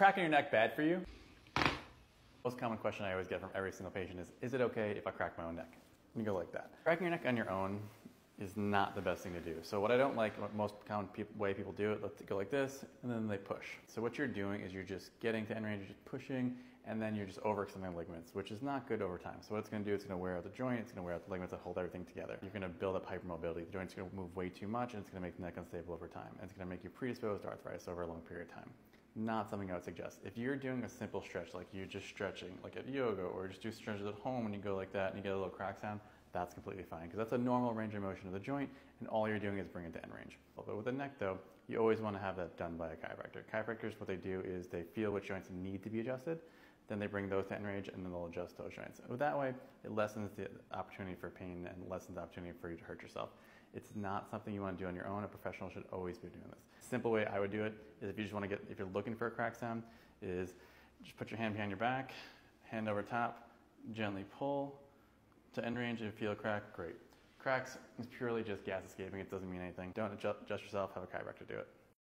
cracking your neck bad for you? Most common question I always get from every single patient is, is it okay if I crack my own neck? And you go like that. Cracking your neck on your own is not the best thing to do. So what I don't like, what most common pe- way people do it, let's go like this, and then they push. So what you're doing is you're just getting to end range, you're just pushing, and then you're just overextending ligaments, which is not good over time. So what it's to do, it's to wear out the joint, it's to wear out the ligaments that hold everything together. You're to build up hypermobility. The joint's to move way too much, and it's to make the neck unstable over time. And it's to make you predisposed to arthritis over a long period of time. Not something I would suggest. If you're doing a simple stretch, like you're just stretching, like at yoga, or just do stretches at home and you go like that and you get a little crack sound, that's completely fine because that's a normal range of motion of the joint, and all you're doing is bring it to end range. But with the neck, though, you always want to have that done by a chiropractor. Chiropractors, what they do is they feel which joints need to be adjusted, then they bring those to end range, and then they'll adjust those joints. So that way, it lessens the opportunity for pain and lessens the opportunity for you to hurt yourself. It's not something you want to do on your own. A professional should always be doing this. Simple way I would do it is if you just want to get, if you're looking for a crack sound, is just put your hand behind your back, hand over top, gently pull to end range. If you feel crack, great. Cracks is purely just gas escaping. It doesn't mean anything. Don't adjust yourself. Have a chiropractor do it.